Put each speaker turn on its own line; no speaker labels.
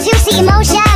juicy emotion.